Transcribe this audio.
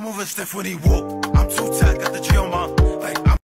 move talk. Moving stiff when he walk. I'm.